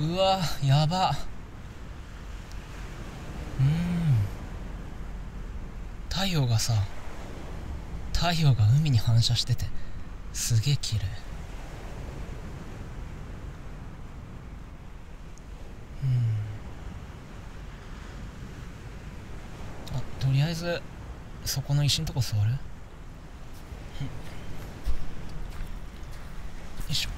うわやば。うん。太陽がさ太陽が海に反射しててすげえ綺麗。うん。あとりあえずそこの石んとこ座るよいしょ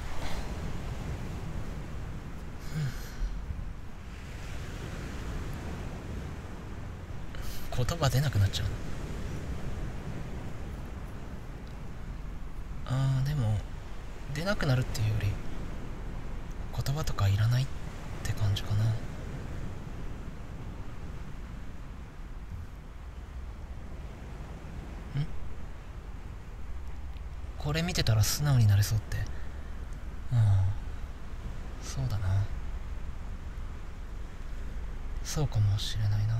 言葉出なくなっちゃう。あーでも出なくなるっていうより言葉とかいらないって感じかな。これ見てたら素直になれそうって。うんそうだな。そうかもしれないな。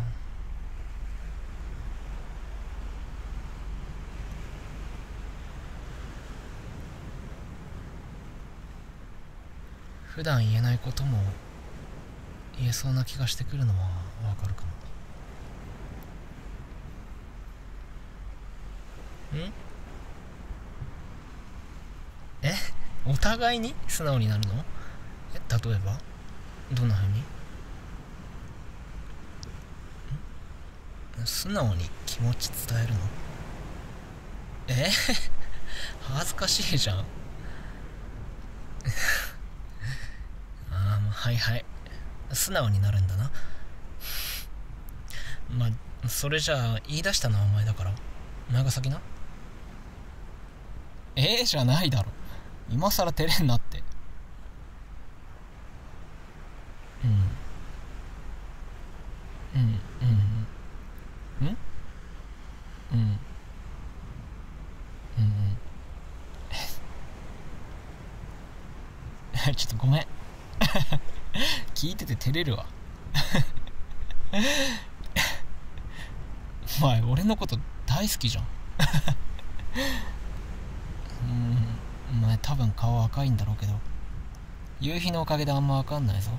普段言えないことも言えそうな気がしてくるのはわかるかも。ん？え？お互いに？素直になるの？え？例えば？どんな風に？ん？素直に気持ち伝えるの？え？恥ずかしいじゃん。はいはい。素直になるんだな。まあそれじゃあ言い出したのはお前だから。お前が先な。ええじゃないだろ。今さら照れんなって。うん。うんうんうん。ん。うん。うんうん。ちょっとごめん 聞いてて照れるわ。お前俺のこと大好きじゃん。うんお前多分顔赤いんだろうけど夕日のおかげであんまわかんないぞ。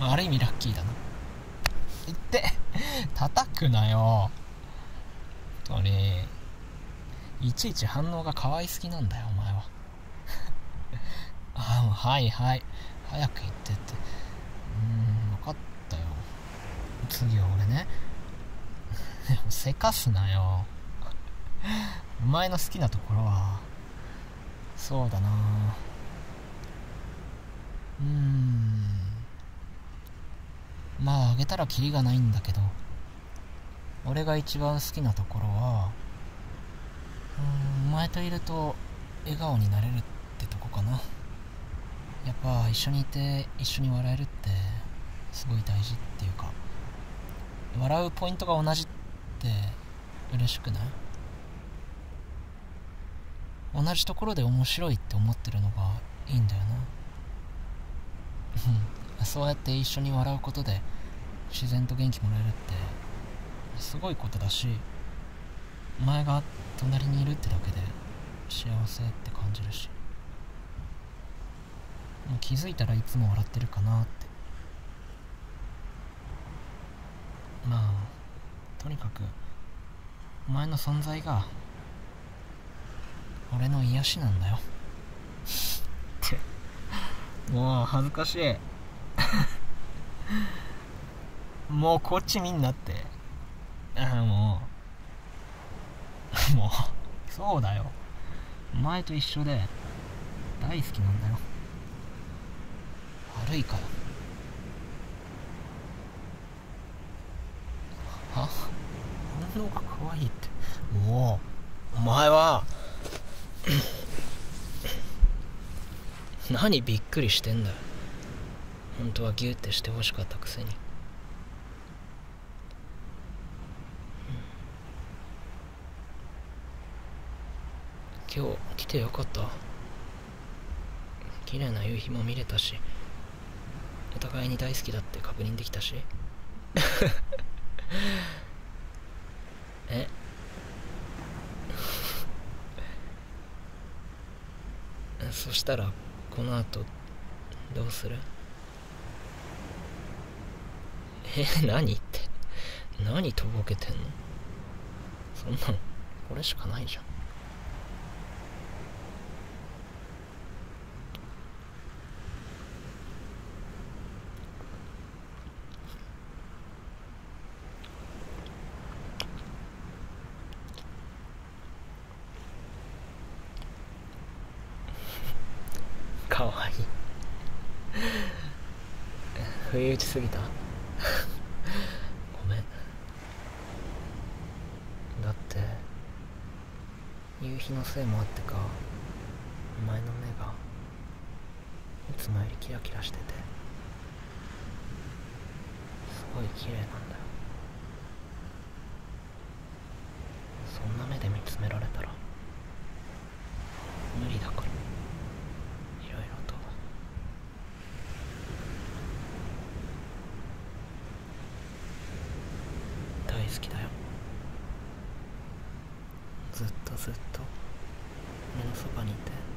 ある意味ラッキーだな。言って叩くなよ。本当に。いちいち反応が可愛すぎなんだよお前は。ああはいはい。早く言ってって。うん分かったよ。次は俺ね。せかすなよ。お前の好きなところは。そうだな。うん。まああげたらキリがないんだけど。俺が一番好きなところは。うんお前といると笑顔になれるってとこかな。やっぱ一緒にいて一緒に笑えるってすごい大事っていうか笑うポイントが同じって嬉しくない？同じところで面白いって思ってるのがいいんだよな。そうやって一緒に笑うことで自然と元気もらえるってすごいことだし前が隣にいるってだけで幸せって感じるし。気づいたらいつも笑ってるかなって。まあとにかくお前の存在が俺の癒しなんだよ。って。もう恥ずかしい。もうこっち見んなって。あ あもう。もう。そうだよ。お前と一緒で大好きなんだよ。悪いから。は？反応が可愛いって。もうお前は。何びっくりしてんだよ。本当はギュってしてほしかったくせに。今日来てよかった。綺麗な夕日も見れたし。お互いに大好きだって確認できたし。え？そしたらこの後どうする？え何って？何とぼけてんの？そんなのこれしかないじゃんかわいい不意打ちすぎた？ごめん。だって夕日のせいもあってかお前の目がいつもよりキラキラしてて。すごい綺麗なんだよそんな目で見つめられたら無理だからいろいろと大好きだよずっとずっと目のそばにいて。